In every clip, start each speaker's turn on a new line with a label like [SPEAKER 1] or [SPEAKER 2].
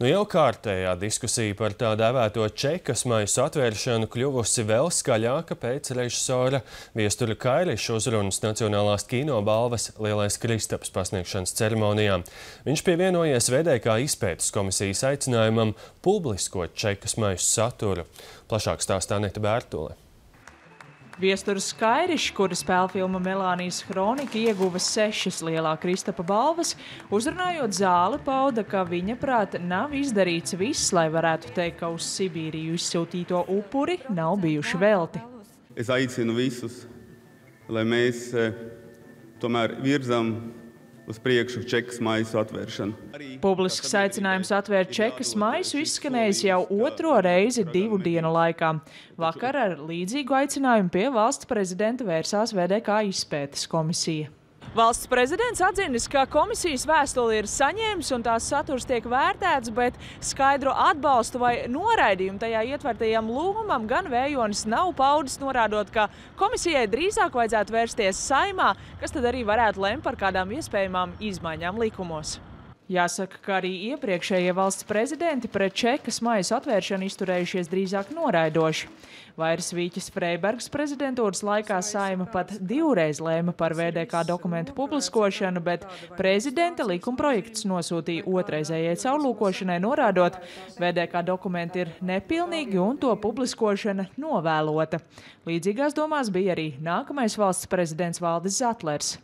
[SPEAKER 1] Nu jau kārtējā diskusija par tā dēvēto čekas maisu atvēršanu kļuvusi vēl skaļāka pēc režisora Viestuļa Kairiša uzrunas Nacionālās kino balvas Lielais Kristaps pasniegšanas ceremonijā. Viņš pievienojies VDK izpētes komisijas aicinājumam publiskot čekas maisu saturu. Plašāk stāstā Neta Bērtule.
[SPEAKER 2] Viesturs Skairišs, kura spēlfilma Melānijas hronika ieguva sešas lielā Kristapa balvas, uzrunājot zāli pauda, ka viņa prāta nav izdarīts viss, lai varētu teikt, ka uz Sibīriju izsūtīto upuri nav bijuši velti.
[SPEAKER 3] Es aicinu visus, lai mēs eh, tomēr virzam uz priekšu čekas maisu atvēršanu.
[SPEAKER 2] Publisks aicinājums atvērt čekas maisu izskanējis jau otro reizi divu dienu laikā. Vakar ar līdzīgu aicinājumu pie valsts prezidenta vērsās VDK izpētes komisija. Valsts prezidents atzinis, ka komisijas vēstuli ir saņēmis un tās saturs tiek vērtēts, bet skaidru atbalstu vai noraidījumu tajā ietvertajam lūgumam gan Vējonis nav paudis, norādot, ka komisijai drīzāk vajadzētu vērsties saimā, kas tad arī varētu lemt par kādām iespējamām izmaiņām likumos. Jāsaka, ka arī iepriekšējie valsts prezidenti pret čekas maisa atvēršanu izturējušies drīzāk noraidoši. Vairs Vīķis Freibergs prezidentūras laikā saima pat divreiz lēma par VDK dokumentu publiskošanu, bet prezidenta likumprojekts nosūtīja otraizējai caurlūkošanai, norādot, VDK dokumenti ir nepilnīgi un to publiskošana novēlota. Līdzīgās domās bija arī nākamais valsts prezidents Valdis Zatlers.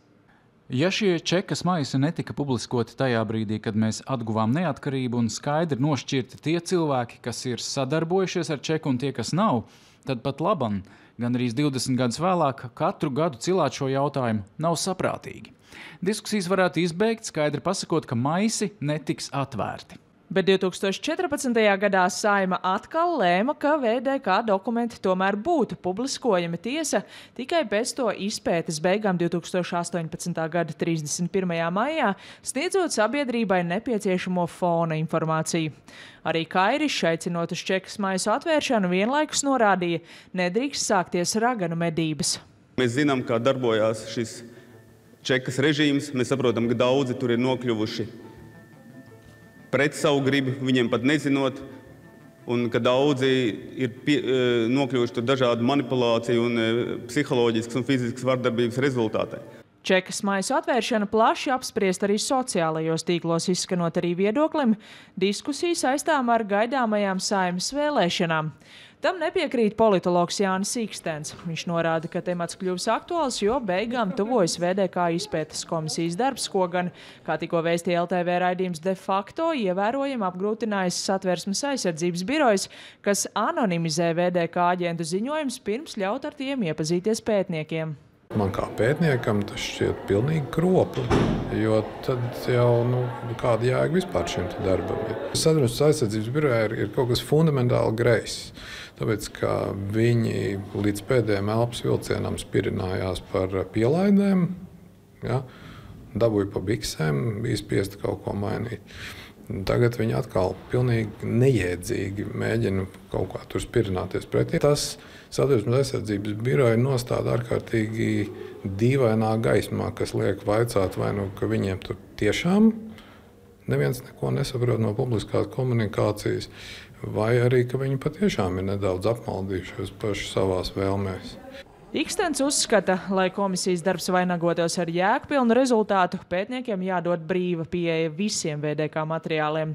[SPEAKER 4] Ja šie čekas maisi netika publiskoti tajā brīdī, kad mēs atguvām neatkarību un skaidri nošķirti tie cilvēki, kas ir sadarbojušies ar čeku un tie, kas nav, tad pat labam, gan arī 20 gadus vēlāk, katru gadu cilāt šo jautājumu nav saprātīgi. Diskusijas varētu izbeigt skaidri pasakot, ka maisi netiks atvērti.
[SPEAKER 2] Bet 2014. gadā Saima atkal lēma, ka VDK dokumenti tomēr būtu publiskojami tiesa tikai pēc to izpētes beigām 2018. gada 31. maijā, sniedzot sabiedrībai nepieciešamo fona informāciju. Arī Kairišs, aicinot uz čekas maisu atvēršanu, vienlaikus norādīja, nedrīkst sākties raganu medības.
[SPEAKER 3] Mēs zinām, kā darbojās šis čekas režīms. Mēs saprotam, ka daudzi tur ir nokļuvuši pret savu gribu, viņiem pat nezinot, un ka daudzi ir pie, e, nokļuvuši dažādu manipulāciju, un e, psiholoģiskas un fiziskas vardarbības rezultātā.
[SPEAKER 2] Čekas maisu atvēršana plaši apspriest arī sociālajos tīklos, izskanot arī viedoklim, diskusiju saistām ar gaidāmajām saimas vēlēšanām. Tam nepiekrīt politologs Jānis Sīkstens. Viņš norāda, ka temats kļuvis aktuāls, jo beigām tuvojas VDK izpētes komisijas darbs, ko gan, kā tikko vēstīja LTV raidījums de facto, ievērojami apgrūtinājis satversmes aizsardzības birojas, kas anonimizē VDK aģentu ziņojumus pirms ļaut ar tiem iepazīties pētniekiem.
[SPEAKER 5] Man kā pētniekam tas šķiet pilnīgi kropli, jo tad jau nu, kāda jēga vispār šim darbam ir. Sadarbības aizsardzības birojā ir, ir kaut kas fundamentāli greizs. Tāpēc, ka viņi līdz pēdējiem elpas vilcienam spirinājās par pielaidēm, ja, dabūja pa biksēm, bija spiesti kaut ko mainīt. Tagad viņi atkal pilnīgi neiedzīgi mēģina kaut kā tur spirināties pretī. Tas Satversmes aizsardzības biroja nostāda ārkārtīgi dīvainā gaismā, kas liek vaicāt, vai nu viņiem tur tiešām neviens neko nesaprot no publiskās komunikācijas, vai arī ka viņi patiešām ir nedaudz apmaldījušies paši savās vēlmēs.
[SPEAKER 2] Ikstens uzskata, lai komisijas darbs vainagotos ar jēgpilnu rezultātu, pētniekiem jādod brīva pieeja visiem VDK materiāliem.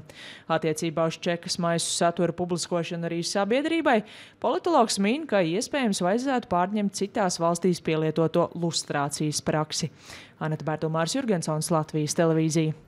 [SPEAKER 2] Attiecībā uz čekas maisu satura publiskošanu arī sabiedrībai, politologs min, ka iespējams vajadzētu pārņemt citās valstīs pielietoto lustrācijas praksi. Aneta Bērtumārs Jurgensons, Latvijas televīzija.